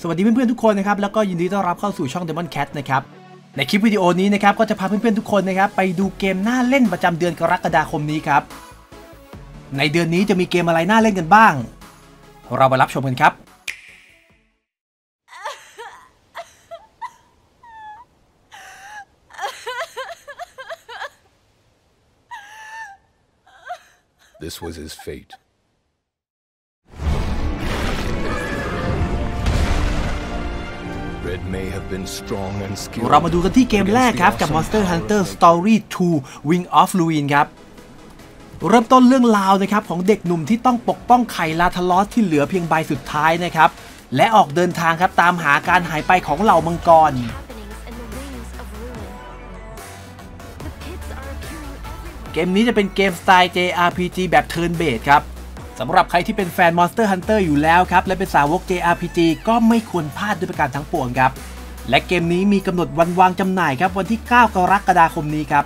สวัสดีเพื่อนๆทุกคนนะครับแล้วก็ยินดีต้อนรับเข้าสู่ช่อง Demon Cat นะครับในคลิปวิดีโอนี้นะครับก็จะพาเพื่อนๆทุกคนนะครับไปดูเกมน่าเล่นประจำเดือนกรกฎาคมนี้ครับในเดือนนี้จะมีเกมอะไรน่าเล่นกันบ้าง เราไปรับชมกันครับ This was his fate. เรามาดูกันที่เกมแรกครับ กับ against the Monster awesome Hunter power of Story 2 Wing of Ruin ครับ เริ่มต้นเรื่องราวนะครับ ของเด็กหนุ่มที่ต้องปกป้องไข่ลาทลอสที่เหลือเพียงใบสุดท้ายนะครับ และออกเดินทางครับ ตามหาการหายไปของเหล่ามังกร happenings in the wings of ruin. The pits are appearing everywhere. เกมนี้จะเป็นเกมสไตล์ JRPG แบบ Turn Based ครับ สำหรับใครที่เป็นแฟน Monster Hunter อยู่แล้วครับ และเป็นสาวก JRPG ก็ไม่ควรพลาดด้วยประการทั้งปวงครับ และเกมนี้มีกำหนดวันวางจำหน่ายครับ วันที่ 9 กรกฎาคมนี้ครับ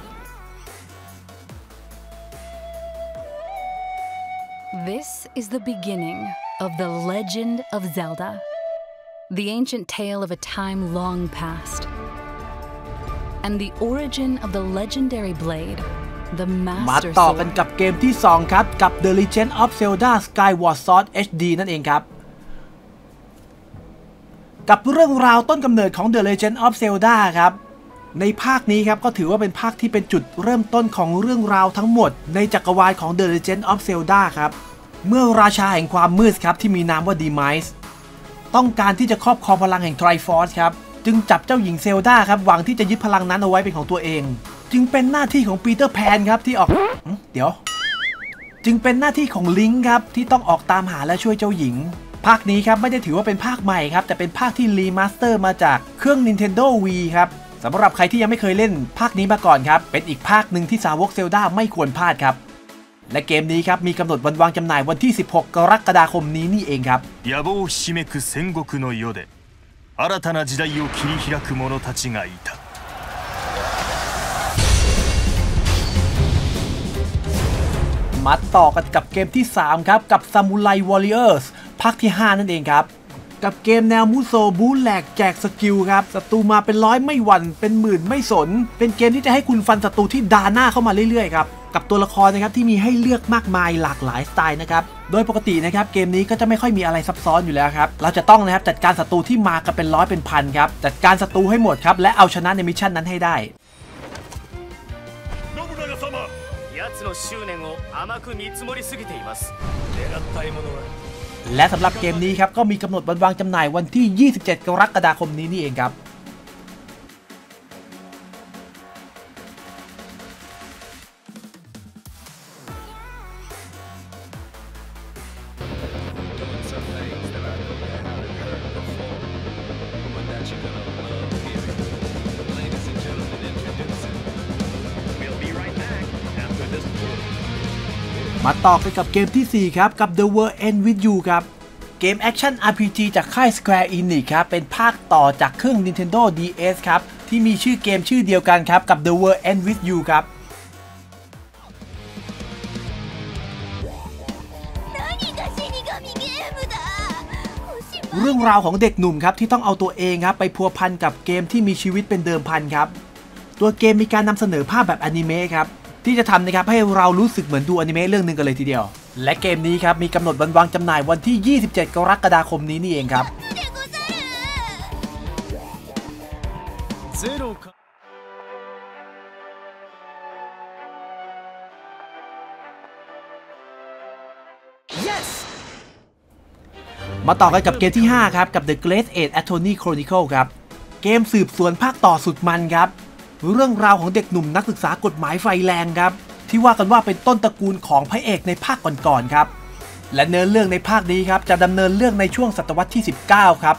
This is the beginning of the legend of Zelda, the ancient tale of a time long past, and the origin of the legendary blade, มาต่อกันกับเกมที่ 2 ครับ กับ The Legend of Zelda Skyward Sword HD นั่นเองครับ กับเรื่องราวต้นกำเนิดของ The Legend of Zelda ครับ ในภาคนี้ครับก็ถือว่าเป็นภาคที่เป็นจุดเริ่มต้นของเรื่องราวทั้งหมด ในจักรวาลของ The Legend of Zelda ครับ เมื่อราชาแห่งความมืดครับที่มีนามว่า Demise ต้องการที่จะครอบครองพลังแห่ง Triforce ครับ จึงจับเจ้าหญิงเซลดาครับหวังที่จะยึดพลังนั้นเอาไว้เป็นของตัวเอง จึงเป็นหน้าที่ของปีเตอร์แพนครับที่ออกหึเดี๋ยว จึงเป็นหน้าที่ของลิงค์ครับที่ต้องออกตามหาและช่วยเจ้าหญิง ภาคนี้ครับไม่ได้ถือว่าเป็นภาคใหม่ครับ แต่เป็นภาคที่รีมาสเตอร์มาจากเครื่อง Nintendo Wii ครับสำหรับใครที่ยังไม่เคยเล่นภาคนี้มาก่อนครับ เป็นอีกภาคหนึ่งที่สาวกเซลดาไม่ควรพลาดครับ และเกมนี้ครับมีกำหนดวันวางจำหน่ายวันที่ 16 กรกฎาคมนี้นี่เองครับ 野望ひしめく戦国の世で新たな時代を切り開く者たちがいた มาต่อกันกับเกมที่ 3 ครับ กับ Samurai Warriors ภาคที่ 5 นั่นเองครับ กับเกมแนว Musou บู๊แหลกแจก skill ครับศัตรูมาเป็นร้อยไม่หวั่นเป็นหมื่นไม่สน เป็นเกมที่จะให้คุณฟันศัตรูที่ดาหน้าเข้ามาเรื่อยๆครับกับตัวละครนะครับที่มีให้เลือกมากมายหลากหลายสไตล์นะครับ โดยปกตินะครับเกมนี้ก็จะไม่ค่อยมีอะไรซับซ้อนอยู่แล้วครับ เราจะต้องนะครับจัดการศัตรูที่มากันเป็นร้อยเป็นพันครับ จัดการศัตรูให้หมดครับและเอาชนะใน mission นั้นให้ได้ の執念を甘く見積もりすぎています狙った獲物は และสำหรับเกมนี้ครับก็มีกำหนดวันวางจำหน่ายวันที่ 27 กรกฎาคมนี้นี่เองครับ มาต่อกันกับเกมที่ 4 ครับ กับ The World End With You ครับ เกมแอคชั่น RPG จากค่าย Square Enix ครับ เป็นภาคต่อจากเครื่อง Nintendo DS ครับ ที่มีชื่อเกมชื่อเดียวกันครับ กับ The World End With You ครับเรื่องราวของเด็กหนุ่มครับที่ต้องเอาตัวเองครับไปพัวพันกับเกมที่มีชีวิตเป็นเดิมพันครับ ตัวเกมมีการนำเสนอภาพแบบอนิเมะครับ ที่จะทำนะครับให้เรารู้สึกเหมือนดูอนิเมะเรื่องหนึ่งกันเลยทีเดียว และเกมนี้ครับมีกำหนดวันวางจำหน่ายวันที่ 27 กรกฎาคมนี้นี่เองครับมาต่อกันกับเกมที่ 5 ครับ กับ The Great Eight Attorney Chronicle ครับ เกมสืบสวนภาคต่อสุดมันครับ เรื่องราวของเด็กหนุ่มนักศึกษากฎหมายไฟแรงครับ ที่ว่ากันว่าเป็นต้นตระกูลของพระเอกในภาคก่อนๆครับ และเนื้อเรื่องในภาคนี้ครับจะดำเนินเรื่องในช่วงศตวรรษที่ 19 ครับ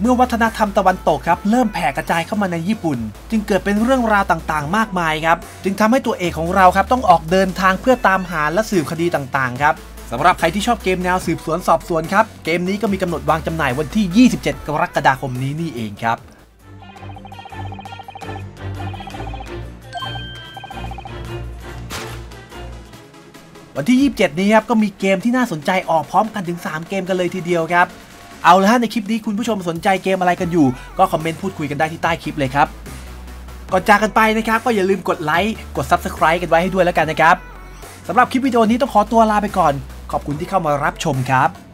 เมื่อวัฒนธรรมตะวันตกครับเริ่มแผ่กระจายเข้ามาในญี่ปุ่น จึงเกิดเป็นเรื่องราวต่างๆ มากมายครับ จึงทำให้ตัวเอกของเราครับต้องออกเดินทางเพื่อตามหาและสืบคดีต่างๆครับสำหรับใครที่ชอบเกมแนวสืบสวนสอบสวนครับ เกมนี้ก็มีกำหนดวางจำหน่ายวันที่ 27 กรกฎาคมนี้นี่เองครับ วันที่ 27 นี้ครับก็มีเกมที่น่าสนใจออกพร้อมกันถึง 3 เกมกันเลยทีเดียวครับ เอาละฮะในคลิปนี้คุณผู้ชมสนใจเกมอะไรกันอยู่ ก็คอมเมนต์พูดคุยกันได้ที่ใต้คลิปเลยครับก่อนจากกันไปนะครับก็อย่าลืมกดไลค์กด Subscribe กันไว้ให้ด้วยแล้วกันนะครับสำหรับคลิปวิดีโอนี้ต้องขอตัวลาไปก่อน ขอบคุณที่เข้ามารับชมครับ